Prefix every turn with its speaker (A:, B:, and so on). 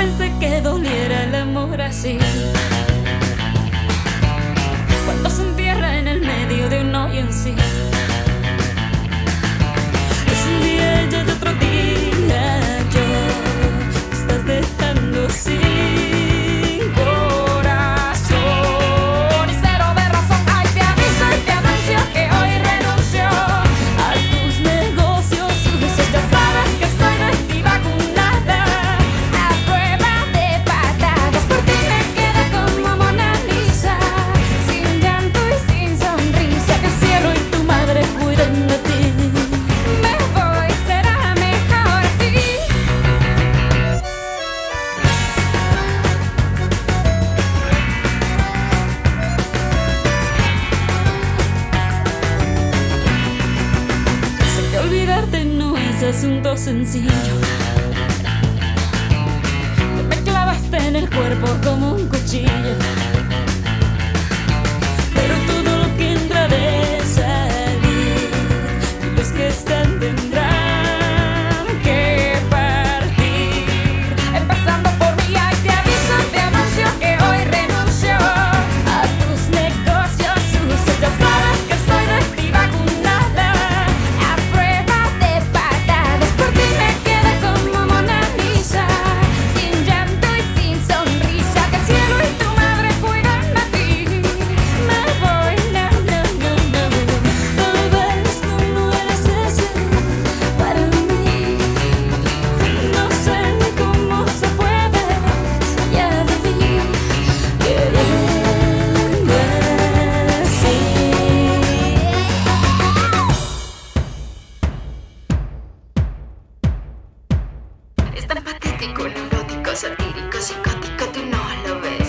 A: pensé que doliera el amor así. Cuando se entierra en el medio de un hoyo en sí. asunto sencillo. Te me clavaste en el cuerpo como un cuchillo. dramático, neurótico, satírico, psicótico, tú no
B: lo ves.